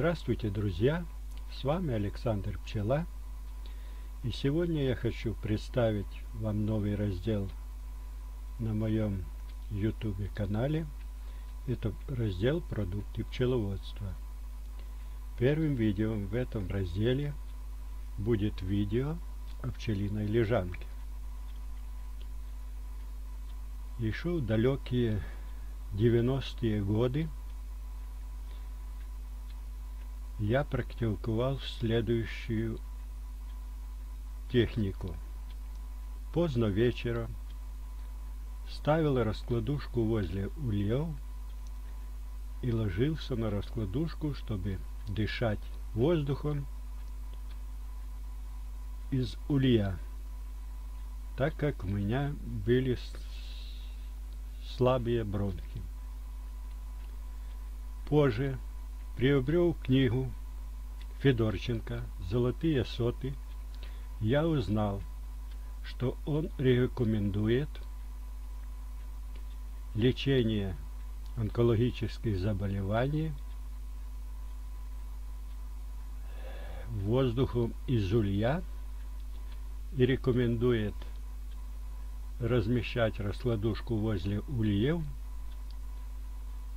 Здравствуйте, друзья! С вами Александр Пчела. И сегодня я хочу представить вам новый раздел на моем YouTube канале. Это раздел «Продукты пчеловодства». Первым видео в этом разделе будет видео о пчелиной лежанке. Еще в далекие 90-е годы я практиковал следующую технику. Поздно вечером ставил раскладушку возле ульев и ложился на раскладушку, чтобы дышать воздухом из улья, так как у меня были слабые бронхи. Позже приобрел книгу Федорченко «Золотые соты», я узнал, что он рекомендует лечение онкологических заболеваний воздухом из улья и рекомендует размещать раскладушку возле ульев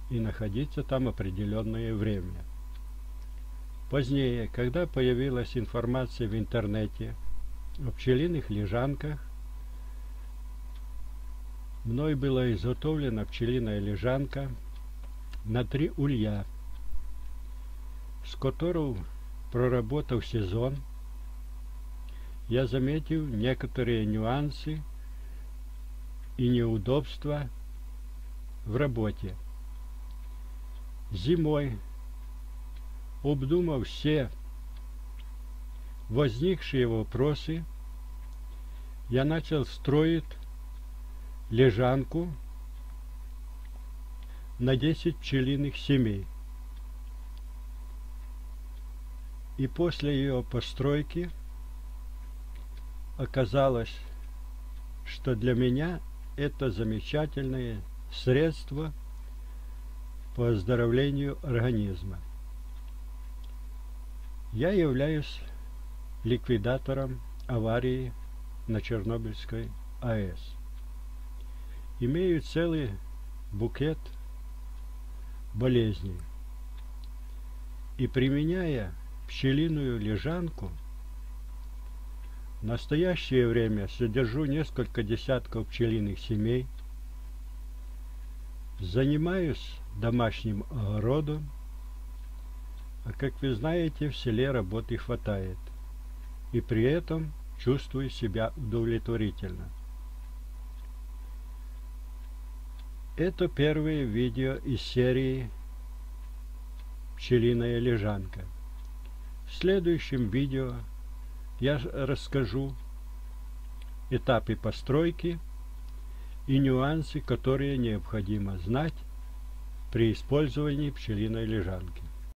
и находиться там определенное время. Позднее, когда появилась информация в интернете о пчелиных лежанках, мной была изготовлена пчелиная лежанка на три улья, с которого, проработав сезон, я заметил некоторые нюансы и неудобства в работе. Зимой, обдумав все возникшие вопросы, я начал строить лежанку на 10 пчелиных семей. И после ее постройки оказалось, что для меня это замечательное средство по оздоровлению организма. Я являюсь ликвидатором аварии на Чернобыльской АЭС. Имею целый букет болезней. И применяя пчелиную лежанку, в настоящее время содержу несколько десятков пчелиных семей, занимаюсь домашним огородом, а как вы знаете, в селе работы хватает, и при этом чувствую себя удовлетворительно. Это первое видео из серии «Пчелиная лежанка». В следующем видео я расскажу этапы постройки и нюансы, которые необходимо знать при использовании пчелиной лежанки.